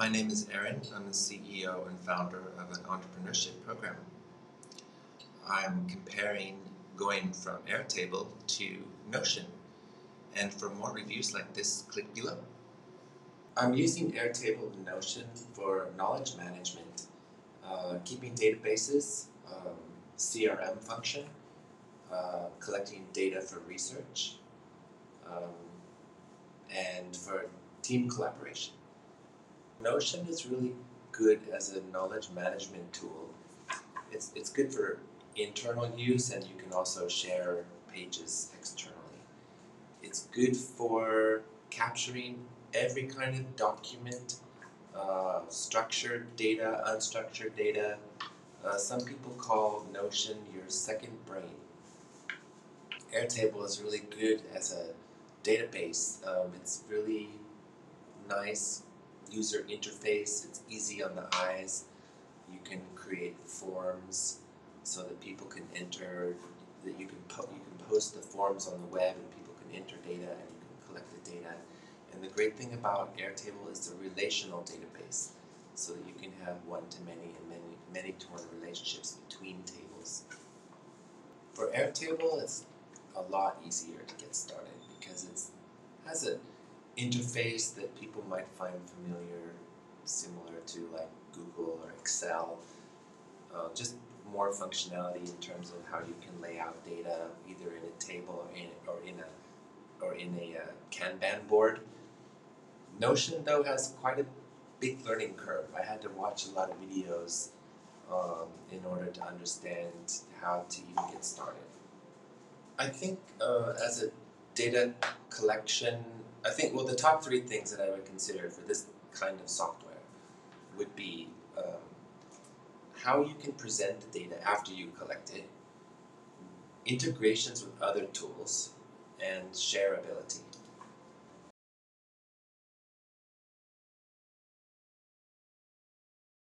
My name is Aaron. I'm the CEO and founder of an entrepreneurship program. I'm comparing going from Airtable to Notion. And for more reviews like this, click below. I'm using Airtable and Notion for knowledge management, uh, keeping databases, um, CRM function, uh, collecting data for research, um, and for team collaboration. Notion is really good as a knowledge management tool. It's, it's good for internal use and you can also share pages externally. It's good for capturing every kind of document, uh, structured data, unstructured data. Uh, some people call Notion your second brain. Airtable is really good as a database. Um, it's really nice user interface. It's easy on the eyes. You can create forms so that people can enter. That you can po- you can post the forms on the web and people can enter data and you can collect the data. And the great thing about Airtable is the relational database, so that you can have one to many and many many to one relationships between tables. For Airtable, it's a lot easier to get started because it has an interface that people might find familiar, similar to like Google or Excel. Uh, just more functionality in terms of how you can lay out data either in a table or in or in a or in a uh, Kanban board. Notion though has quite a big learning curve. I had to watch a lot of videos um, in order to understand how to even get started. I think uh, as a data collection, I think well the top three things that I would consider for this kind of software would be um, how you can present the data after you collect it, integrations with other tools, and shareability.